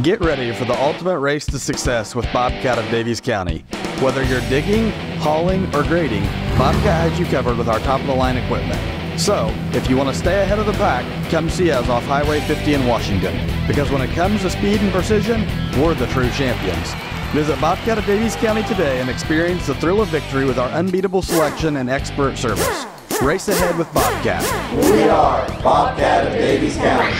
Get ready for the ultimate race to success with Bobcat of Daviess County. Whether you're digging, hauling, or grading, Bobcat has you covered with our top of the line equipment. So, if you want to stay ahead of the pack, come see us off Highway 50 in Washington. Because when it comes to speed and precision, we're the true champions. Visit Bobcat of Daviess County today and experience the thrill of victory with our unbeatable selection and expert service. Race ahead with Bobcat. We are Bobcat of Daviess County.